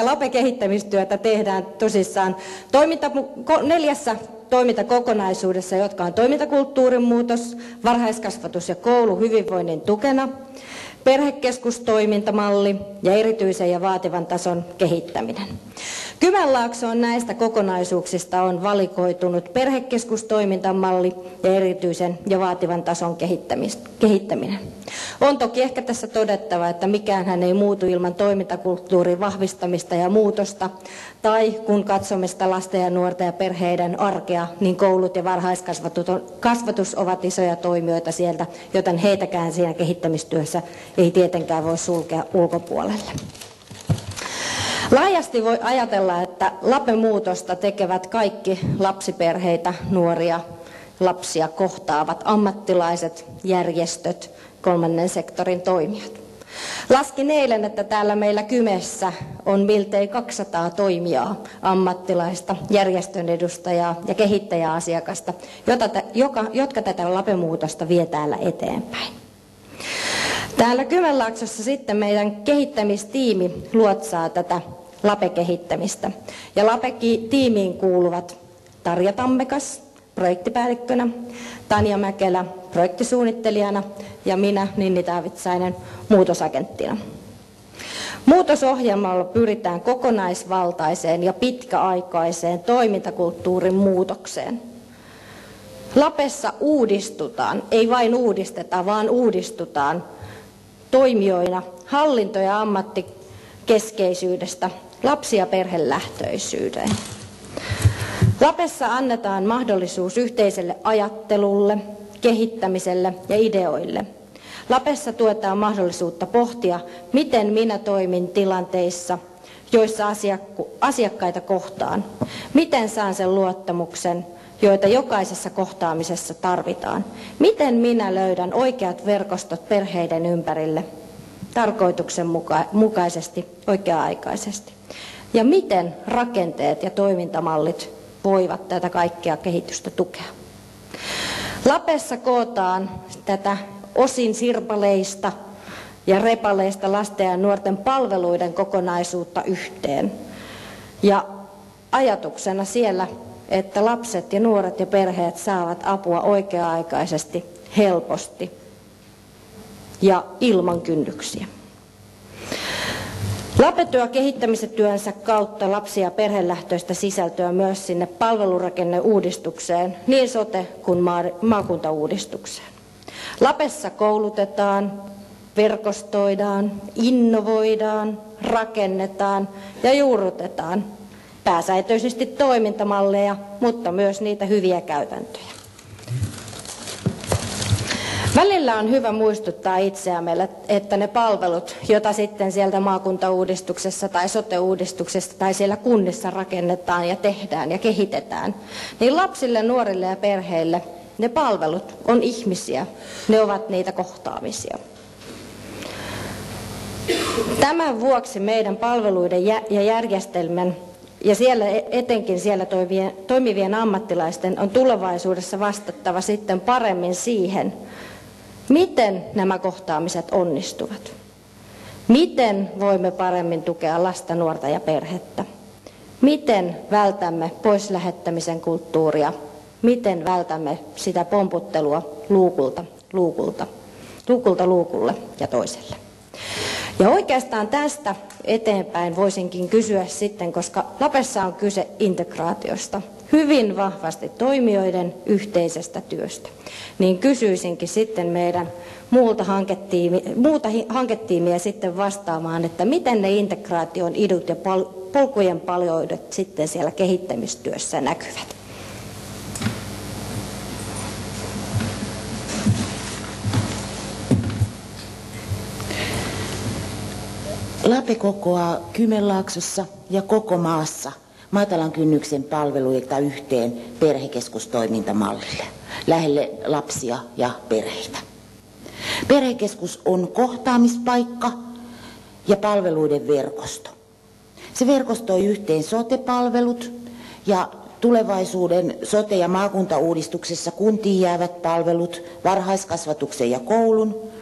Lape kehittämistyötä tehdään tosissaan toiminta, neljässä toimintakokonaisuudessa, jotka on toimintakulttuurin muutos, varhaiskasvatus ja koulu hyvinvoinnin tukena, perhekeskustoimintamalli ja erityisen ja vaativan tason kehittäminen. Kymenlaaksoon näistä kokonaisuuksista on valikoitunut perhekeskustoimintamalli ja erityisen ja vaativan tason kehittäminen. On toki ehkä tässä todettava, että mikään hän ei muutu ilman toimintakulttuurin vahvistamista ja muutosta, tai kun katsomme sitä lasten ja nuorten ja perheiden arkea, niin koulut ja varhaiskasvatus ovat isoja toimijoita sieltä, joten heitäkään siinä kehittämistyössä ei tietenkään voi sulkea ulkopuolelle. Laajasti voi ajatella, että lapemuutosta tekevät kaikki lapsiperheitä, nuoria, lapsia kohtaavat ammattilaiset, järjestöt, kolmannen sektorin toimijat. Laskin eilen, että täällä meillä Kymessä on miltei 200 toimijaa, ammattilaista, järjestön edustajaa ja kehittäjäasiakasta, jotka tätä lapemuutosta vie täällä eteenpäin. Täällä Kymenlaaksossa sitten meidän kehittämistiimi luotsaa tätä LAPE-kehittämistä. Ja LAPE-tiimiin kuuluvat Tarja Tammekas projektipäällikkönä, Tanja Mäkelä projektisuunnittelijana ja minä Ninni Taavitsainen muutosagenttina. Muutosohjelmalla pyritään kokonaisvaltaiseen ja pitkäaikaiseen toimintakulttuurin muutokseen. Lapessa uudistutaan, ei vain uudisteta, vaan uudistutaan toimijoina hallinto- ja ammattikeskeisyydestä lapsi- ja perhelähtöisyyteen. Lapessa annetaan mahdollisuus yhteiselle ajattelulle, kehittämiselle ja ideoille. Lapessa tuetaan mahdollisuutta pohtia, miten minä toimin tilanteissa, joissa asiakkaita kohtaan. Miten saan sen luottamuksen, joita jokaisessa kohtaamisessa tarvitaan. Miten minä löydän oikeat verkostot perheiden ympärille tarkoituksenmukaisesti, oikea-aikaisesti. Ja miten rakenteet ja toimintamallit voivat tätä kaikkea kehitystä tukea. Lapessa kootaan tätä osin sirpaleista ja repaleista lasten ja nuorten palveluiden kokonaisuutta yhteen. Ja ajatuksena siellä, että lapset ja nuoret ja perheet saavat apua oikea-aikaisesti, helposti ja ilman kynnyksiä. Lapetyö kehittämistyönsä kautta lapsi- ja perhelähtöistä sisältöä myös sinne palvelurakenneuudistukseen, niin sote- kuin maakuntauudistukseen. Lapessa koulutetaan, verkostoidaan, innovoidaan, rakennetaan ja juurrutetaan pääsääntöisesti toimintamalleja, mutta myös niitä hyviä käytäntöjä. Välillä on hyvä muistuttaa itseämme, että ne palvelut, joita sitten sieltä maakuntauudistuksessa tai sote-uudistuksessa tai siellä kunnissa rakennetaan ja tehdään ja kehitetään, niin lapsille, nuorille ja perheille ne palvelut on ihmisiä, ne ovat niitä kohtaamisia. Tämän vuoksi meidän palveluiden ja järjestelmän ja siellä e- etenkin siellä toimivien ammattilaisten on tulevaisuudessa vastattava sitten paremmin siihen, Miten nämä kohtaamiset onnistuvat? Miten voimme paremmin tukea lasta, nuorta ja perhettä? Miten vältämme pois lähettämisen kulttuuria? Miten vältämme sitä pomputtelua luukulta, luukulta, luukulta luukulle ja toiselle? Ja oikeastaan tästä eteenpäin voisinkin kysyä sitten, koska Lapessa on kyse integraatiosta, hyvin vahvasti toimijoiden yhteisestä työstä, niin kysyisinkin sitten meidän muulta hanketiimi, muuta hanketiimiä sitten vastaamaan, että miten ne integraation idut ja polkujen paljoudet sitten siellä kehittämistyössä näkyvät. Lape kokoaa Kymenlaaksossa ja koko maassa matalan kynnyksen palveluita yhteen perhekeskustoimintamallille, lähelle lapsia ja perheitä. Perhekeskus on kohtaamispaikka ja palveluiden verkosto. Se verkostoi yhteen sotepalvelut ja tulevaisuuden sote- ja maakuntauudistuksessa kuntiin jäävät palvelut, varhaiskasvatuksen ja koulun,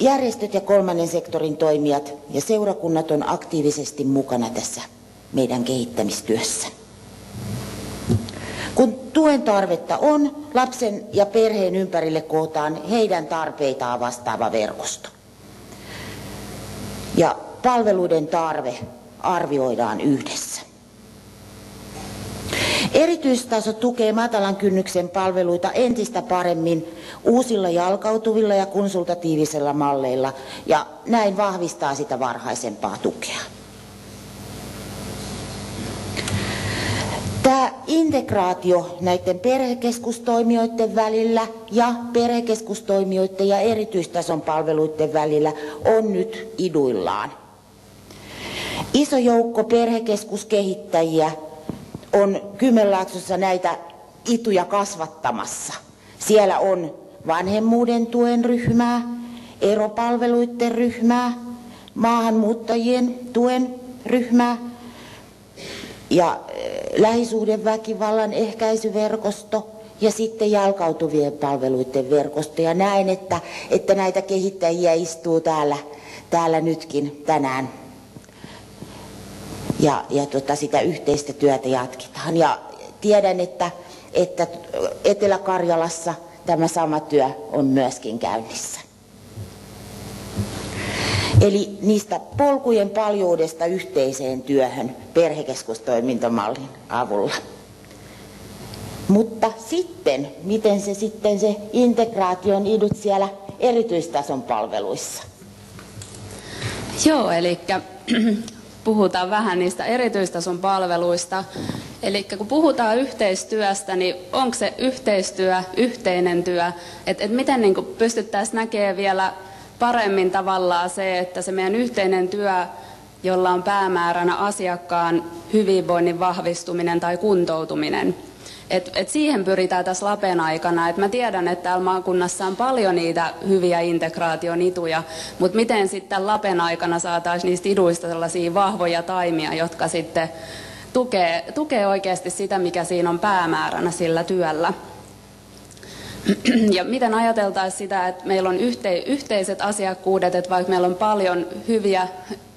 Järjestöt ja kolmannen sektorin toimijat ja seurakunnat on aktiivisesti mukana tässä meidän kehittämistyössä. Kun tuen tarvetta on, lapsen ja perheen ympärille kootaan heidän tarpeitaan vastaava verkosto. Ja palveluiden tarve arvioidaan yhdessä. Erityistaso tukee matalan kynnyksen palveluita entistä paremmin uusilla jalkautuvilla ja konsultatiivisilla malleilla ja näin vahvistaa sitä varhaisempaa tukea. Tämä integraatio näiden perhekeskustoimijoiden välillä ja perhekeskustoimijoiden ja erityistason palveluiden välillä on nyt iduillaan. Iso joukko perhekeskuskehittäjiä on Kymenlaaksossa näitä ituja kasvattamassa. Siellä on vanhemmuuden tuen ryhmää, eropalveluiden ryhmää, maahanmuuttajien tuen ryhmää ja eh, lähisuhdeväkivallan ehkäisyverkosto ja sitten jalkautuvien palveluiden verkosto. Ja näen, että, että näitä kehittäjiä istuu täällä, täällä nytkin tänään ja, ja tota, sitä yhteistä työtä jatketaan. Ja tiedän, että, että Etelä-Karjalassa tämä sama työ on myöskin käynnissä. Eli niistä polkujen paljuudesta yhteiseen työhön perhekeskustoimintamallin avulla. Mutta sitten, miten se sitten se integraation idut siellä erityistason palveluissa? Joo, eli puhutaan vähän niistä erityistason palveluista. Eli kun puhutaan yhteistyöstä, niin onko se yhteistyö, yhteinen työ, että et miten niin pystyttäisiin näkemään vielä paremmin tavallaan se, että se meidän yhteinen työ, jolla on päämääränä asiakkaan hyvinvoinnin vahvistuminen tai kuntoutuminen, et, et siihen pyritään tässä Lapen aikana. Et mä tiedän, että täällä maakunnassa on paljon niitä hyviä integraationituja, mutta miten sitten Lapen aikana saataisiin niistä iduista sellaisia vahvoja taimia, jotka sitten tukee, tukee oikeasti sitä, mikä siinä on päämääränä sillä työllä. Ja miten ajateltaisiin sitä, että meillä on yhte, yhteiset asiakkuudet, että vaikka meillä on paljon hyviä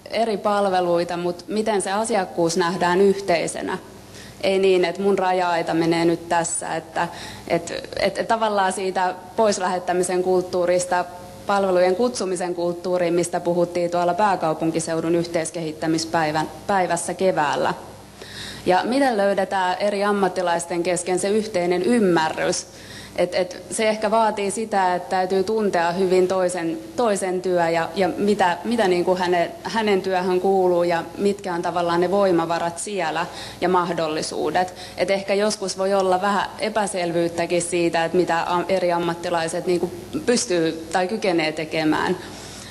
eri palveluita, mutta miten se asiakkuus nähdään yhteisenä? ei niin, että mun raja-aita menee nyt tässä, että et, et, et tavallaan siitä poislähettämisen kulttuurista palvelujen kutsumisen kulttuuriin, mistä puhuttiin tuolla pääkaupunkiseudun yhteiskehittämispäivässä keväällä. Ja miten löydetään eri ammattilaisten kesken se yhteinen ymmärrys, et, et se ehkä vaatii sitä, että täytyy tuntea hyvin toisen, toisen työ ja, ja mitä, mitä niin kuin hänen, hänen työhön kuuluu ja mitkä on tavallaan ne voimavarat siellä ja mahdollisuudet. Et ehkä joskus voi olla vähän epäselvyyttäkin siitä, että mitä eri ammattilaiset niin kuin pystyy tai kykenee tekemään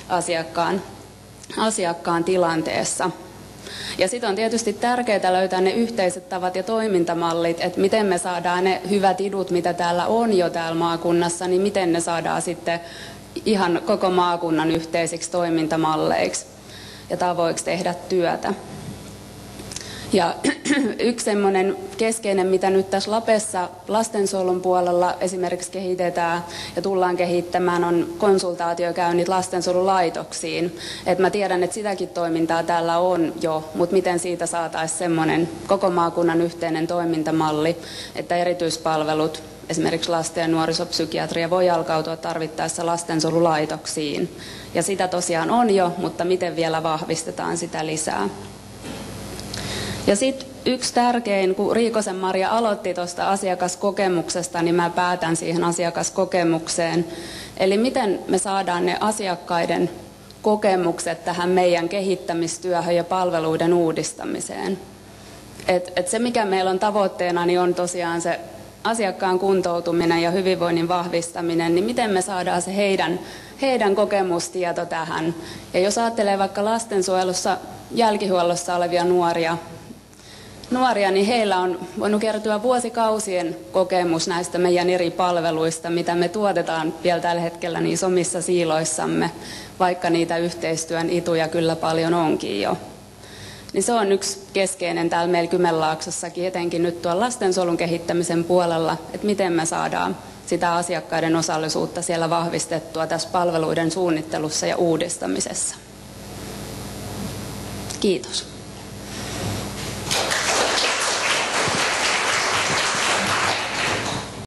asiakkaan, asiakkaan tilanteessa. Ja sitten on tietysti tärkeää löytää ne yhteiset tavat ja toimintamallit, että miten me saadaan ne hyvät idut, mitä täällä on jo täällä maakunnassa, niin miten ne saadaan sitten ihan koko maakunnan yhteisiksi toimintamalleiksi ja tavoiksi tehdä työtä. Ja yksi semmoinen keskeinen, mitä nyt tässä Lapessa lastensuojelun puolella esimerkiksi kehitetään ja tullaan kehittämään, on konsultaatiokäynnit lastensuojelulaitoksiin. Et mä tiedän, että sitäkin toimintaa täällä on jo, mutta miten siitä saataisiin semmoinen koko maakunnan yhteinen toimintamalli, että erityispalvelut esimerkiksi lasten- ja nuorisopsykiatria voi alkautua tarvittaessa lastensuojelulaitoksiin. Ja sitä tosiaan on jo, mutta miten vielä vahvistetaan sitä lisää. Ja sitten yksi tärkein, kun Riikosen Maria aloitti tuosta asiakaskokemuksesta, niin mä päätän siihen asiakaskokemukseen. Eli miten me saadaan ne asiakkaiden kokemukset tähän meidän kehittämistyöhön ja palveluiden uudistamiseen. Et, et se, mikä meillä on tavoitteena, niin on tosiaan se asiakkaan kuntoutuminen ja hyvinvoinnin vahvistaminen, niin miten me saadaan se heidän, heidän kokemustieto tähän. Ja jos ajattelee vaikka lastensuojelussa jälkihuollossa olevia nuoria, nuoria, niin heillä on voinut kertyä vuosikausien kokemus näistä meidän eri palveluista, mitä me tuotetaan vielä tällä hetkellä niin omissa siiloissamme, vaikka niitä yhteistyön ituja kyllä paljon onkin jo. Niin se on yksi keskeinen täällä meillä Kymenlaaksossakin, etenkin nyt tuon lastensuojelun kehittämisen puolella, että miten me saadaan sitä asiakkaiden osallisuutta siellä vahvistettua tässä palveluiden suunnittelussa ja uudistamisessa. Kiitos.